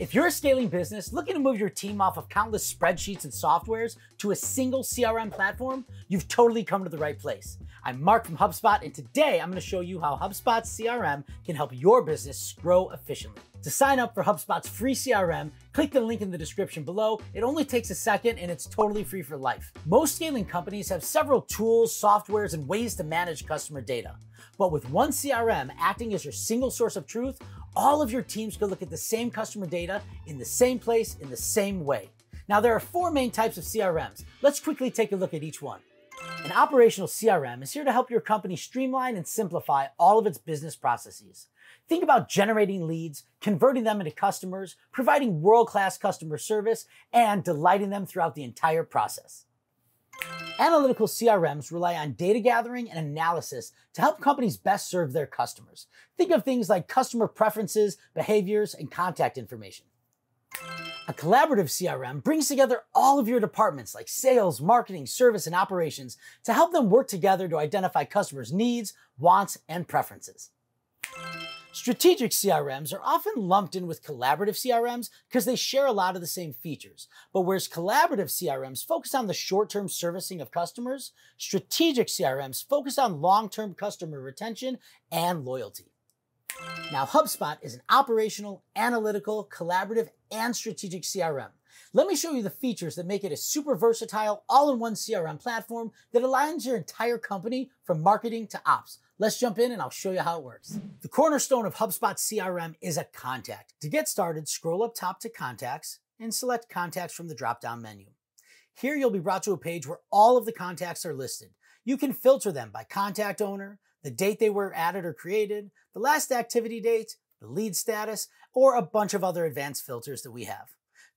If you're a scaling business looking to move your team off of countless spreadsheets and softwares to a single CRM platform, you've totally come to the right place. I'm Mark from HubSpot, and today I'm going to show you how HubSpot's CRM can help your business grow efficiently. To sign up for HubSpot's free CRM, click the link in the description below. It only takes a second and it's totally free for life. Most scaling companies have several tools, softwares, and ways to manage customer data. But with one CRM acting as your single source of truth, all of your teams can look at the same customer data in the same place in the same way. Now, there are four main types of CRMs. Let's quickly take a look at each one. An operational CRM is here to help your company streamline and simplify all of its business processes. Think about generating leads, converting them into customers, providing world-class customer service, and delighting them throughout the entire process. Analytical CRMs rely on data gathering and analysis to help companies best serve their customers. Think of things like customer preferences, behaviors, and contact information. A collaborative CRM brings together all of your departments like sales, marketing, service, and operations to help them work together to identify customers' needs, wants, and preferences. Strategic CRMs are often lumped in with collaborative CRMs because they share a lot of the same features. But whereas collaborative CRMs focus on the short-term servicing of customers, strategic CRMs focus on long-term customer retention and loyalty. Now, HubSpot is an operational, analytical, collaborative, and strategic CRM. Let me show you the features that make it a super versatile, all-in-one CRM platform that aligns your entire company from marketing to ops. Let's jump in and I'll show you how it works. The cornerstone of HubSpot CRM is a contact. To get started, scroll up top to contacts and select contacts from the drop-down menu. Here you'll be brought to a page where all of the contacts are listed. You can filter them by contact owner, the date they were added or created, the last activity date, the lead status, or a bunch of other advanced filters that we have.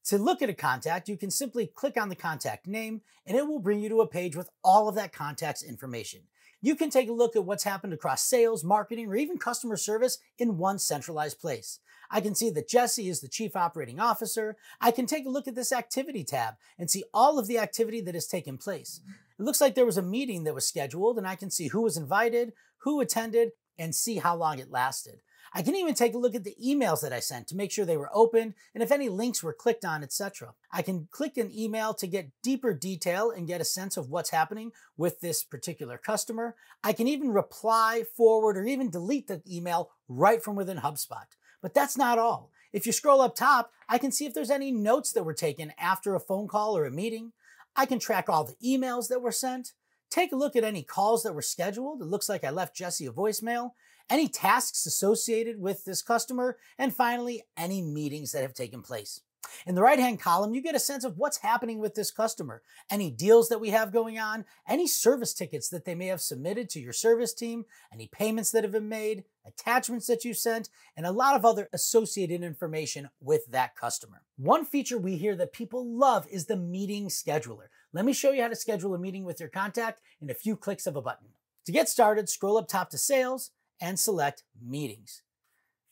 To look at a contact, you can simply click on the contact name and it will bring you to a page with all of that contact's information. You can take a look at what's happened across sales, marketing, or even customer service in one centralized place. I can see that Jesse is the Chief Operating Officer. I can take a look at this activity tab and see all of the activity that has taken place. It looks like there was a meeting that was scheduled and I can see who was invited, who attended, and see how long it lasted. I can even take a look at the emails that I sent to make sure they were opened and if any links were clicked on, etc. I can click an email to get deeper detail and get a sense of what's happening with this particular customer. I can even reply, forward, or even delete the email right from within HubSpot. But that's not all. If you scroll up top, I can see if there's any notes that were taken after a phone call or a meeting. I can track all the emails that were sent. Take a look at any calls that were scheduled. It looks like I left Jesse a voicemail any tasks associated with this customer, and finally, any meetings that have taken place. In the right-hand column, you get a sense of what's happening with this customer, any deals that we have going on, any service tickets that they may have submitted to your service team, any payments that have been made, attachments that you sent, and a lot of other associated information with that customer. One feature we hear that people love is the meeting scheduler. Let me show you how to schedule a meeting with your contact in a few clicks of a button. To get started, scroll up top to Sales, and select Meetings.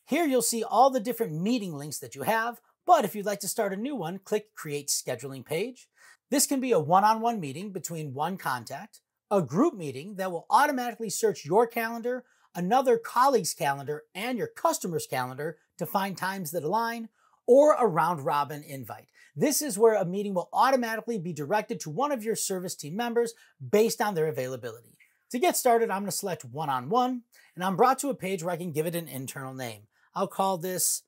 Here you'll see all the different meeting links that you have, but if you'd like to start a new one, click Create Scheduling Page. This can be a one-on-one -on -one meeting between one contact, a group meeting that will automatically search your calendar, another colleague's calendar, and your customer's calendar to find times that align, or a round robin invite. This is where a meeting will automatically be directed to one of your service team members based on their availability. To get started, I'm going to select one-on-one, -on -one, and I'm brought to a page where I can give it an internal name. I'll call this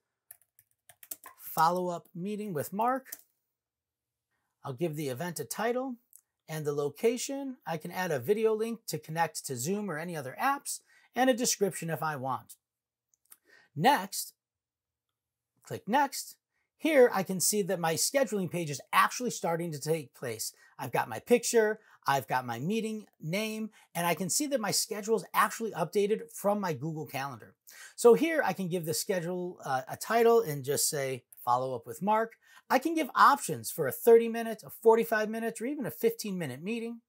follow-up meeting with Mark. I'll give the event a title and the location. I can add a video link to connect to Zoom or any other apps and a description if I want. Next, click Next. Here I can see that my scheduling page is actually starting to take place. I've got my picture, I've got my meeting name, and I can see that my schedule is actually updated from my Google Calendar. So here I can give the schedule uh, a title and just say follow up with Mark. I can give options for a 30 minute, a 45 minute, or even a 15 minute meeting.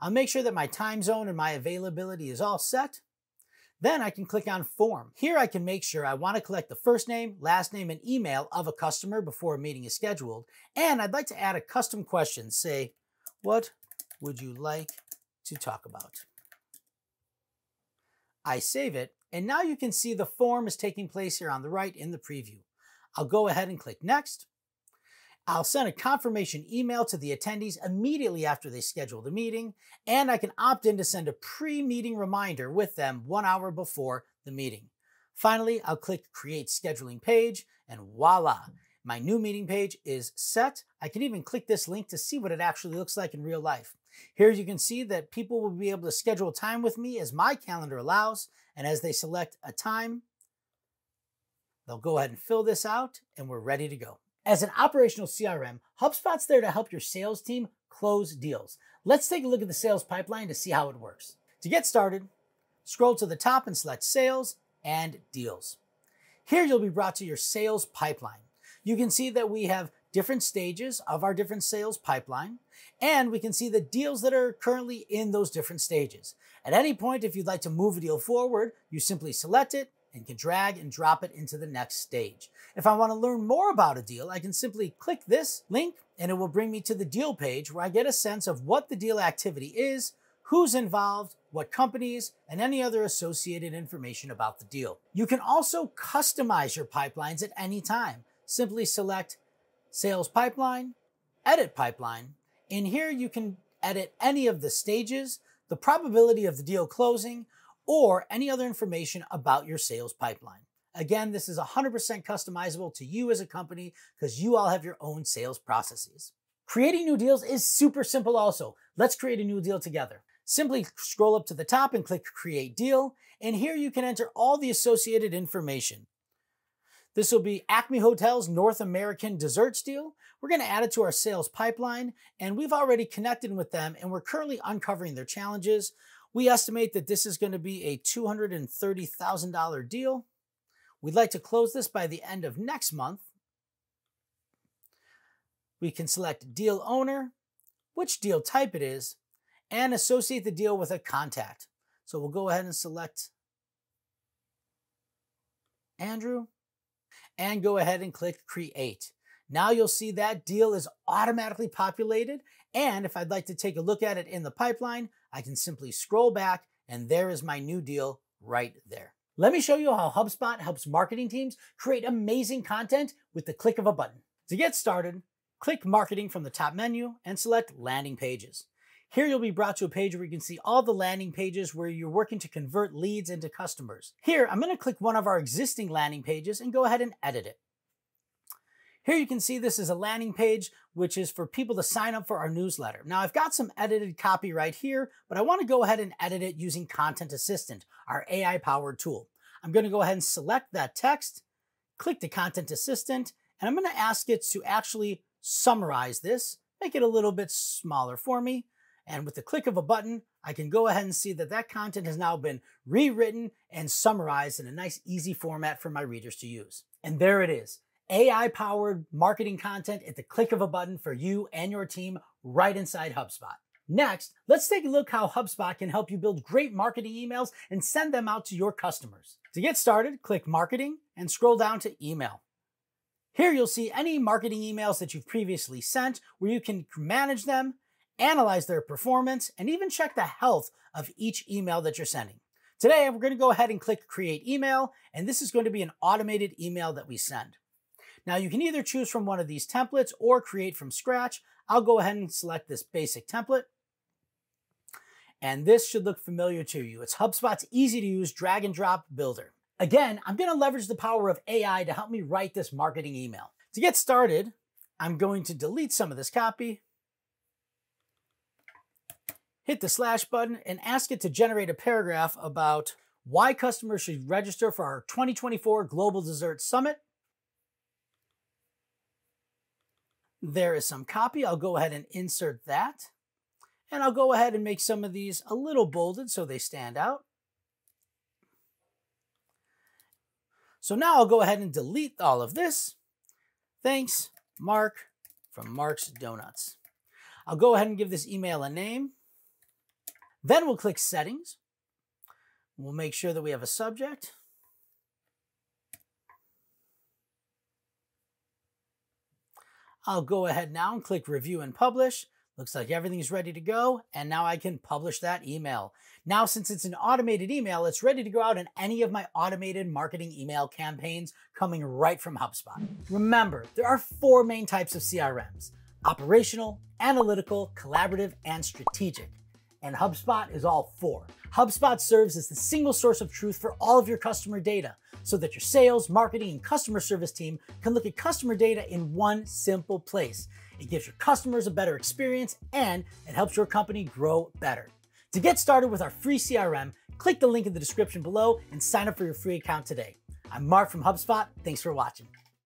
I'll make sure that my time zone and my availability is all set. Then I can click on Form. Here I can make sure I want to collect the first name, last name, and email of a customer before a meeting is scheduled. And I'd like to add a custom question, say, what would you like to talk about? I save it, and now you can see the form is taking place here on the right in the preview. I'll go ahead and click next. I'll send a confirmation email to the attendees immediately after they schedule the meeting, and I can opt in to send a pre-meeting reminder with them one hour before the meeting. Finally, I'll click Create Scheduling Page, and voila, my new meeting page is set. I can even click this link to see what it actually looks like in real life. Here you can see that people will be able to schedule time with me as my calendar allows, and as they select a time, they'll go ahead and fill this out, and we're ready to go. As an operational CRM, HubSpot's there to help your sales team close deals. Let's take a look at the sales pipeline to see how it works. To get started, scroll to the top and select Sales and Deals. Here you'll be brought to your sales pipeline. You can see that we have different stages of our different sales pipeline, and we can see the deals that are currently in those different stages. At any point, if you'd like to move a deal forward, you simply select it and can drag and drop it into the next stage. If I want to learn more about a deal, I can simply click this link and it will bring me to the deal page where I get a sense of what the deal activity is, who's involved, what companies, and any other associated information about the deal. You can also customize your pipelines at any time. Simply select Sales Pipeline, Edit Pipeline. In here, you can edit any of the stages, the probability of the deal closing, or any other information about your sales pipeline. Again, this is 100% customizable to you as a company because you all have your own sales processes. Creating new deals is super simple also. Let's create a new deal together. Simply scroll up to the top and click Create Deal, and here you can enter all the associated information. This will be Acme Hotels North American Desserts deal. We're going to add it to our sales pipeline, and we've already connected with them, and we're currently uncovering their challenges. We estimate that this is going to be a $230,000 deal. We'd like to close this by the end of next month. We can select deal owner, which deal type it is, and associate the deal with a contact. So we'll go ahead and select Andrew and go ahead and click create. Now you'll see that deal is automatically populated. And if I'd like to take a look at it in the pipeline, I can simply scroll back and there is my new deal right there. Let me show you how HubSpot helps marketing teams create amazing content with the click of a button. To get started, click Marketing from the top menu and select Landing Pages. Here you'll be brought to a page where you can see all the landing pages where you're working to convert leads into customers. Here, I'm going to click one of our existing landing pages and go ahead and edit it. Here you can see this is a landing page, which is for people to sign up for our newsletter. Now I've got some edited copy right here, but I want to go ahead and edit it using Content Assistant, our AI powered tool. I'm going to go ahead and select that text, click the Content Assistant, and I'm going to ask it to actually summarize this, make it a little bit smaller for me. And with the click of a button, I can go ahead and see that that content has now been rewritten and summarized in a nice, easy format for my readers to use. And there it is. AI powered marketing content at the click of a button for you and your team right inside HubSpot. Next, let's take a look how HubSpot can help you build great marketing emails and send them out to your customers. To get started, click Marketing and scroll down to Email. Here you'll see any marketing emails that you've previously sent where you can manage them, analyze their performance, and even check the health of each email that you're sending. Today, we're going to go ahead and click Create Email, and this is going to be an automated email that we send. Now you can either choose from one of these templates or create from scratch. I'll go ahead and select this basic template. And this should look familiar to you. It's HubSpot's easy to use drag and drop builder. Again, I'm gonna leverage the power of AI to help me write this marketing email. To get started, I'm going to delete some of this copy, hit the slash button, and ask it to generate a paragraph about why customers should register for our 2024 Global Dessert Summit There is some copy. I'll go ahead and insert that. And I'll go ahead and make some of these a little bolded so they stand out. So now I'll go ahead and delete all of this. Thanks, Mark from Mark's Donuts. I'll go ahead and give this email a name. Then we'll click Settings. We'll make sure that we have a subject. I'll go ahead now and click review and publish. Looks like everything's ready to go, and now I can publish that email. Now, since it's an automated email, it's ready to go out in any of my automated marketing email campaigns coming right from HubSpot. Remember, there are four main types of CRMs, operational, analytical, collaborative, and strategic. And HubSpot is all four. HubSpot serves as the single source of truth for all of your customer data so that your sales, marketing, and customer service team can look at customer data in one simple place. It gives your customers a better experience and it helps your company grow better. To get started with our free CRM, click the link in the description below and sign up for your free account today. I'm Mark from HubSpot. Thanks for watching.